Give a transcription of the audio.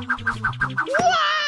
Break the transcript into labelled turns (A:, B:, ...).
A: 哇！